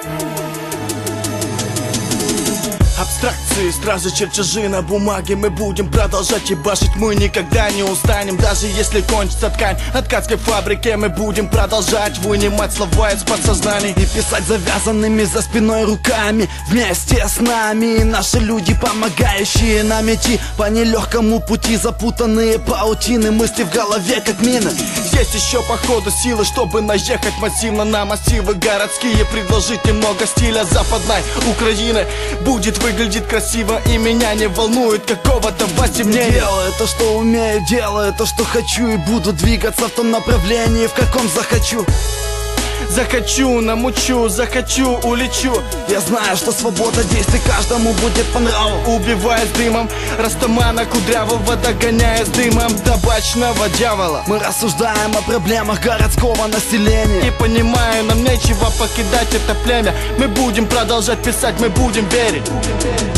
Thank you. Абстракции, стражи, чертежи на бумаге. Мы будем продолжать ебашить. Мы никогда не устанем Даже если кончится ткань на ткацкой фабрике Мы будем продолжать вынимать слова из подсознаний И писать завязанными за спиной руками Вместе с нами. Наши люди, помогающие нам идти По нелегкому пути. Запутанные паутины Мысли в голове, как мины. Есть еще по ходу силы, чтобы наехать массивно на массивы городские. Предложить немного стиля западной Украины. Будет выглядеть красиво и меня не волнует какого-то власти мне Делаю то, что умею, делаю то, что хочу И буду двигаться в том направлении, в каком захочу. Захочу, намучу, захочу, улечу. Я знаю, что свобода действий каждому будет по нраву. Убивая с дымом Растамана кудрявого догоняя с дымом табачного дьявола. Мы рассуждаем о проблемах городского населения. И понимаю, нам нечего покидать это племя. Мы будем продолжать писать, мы будем верить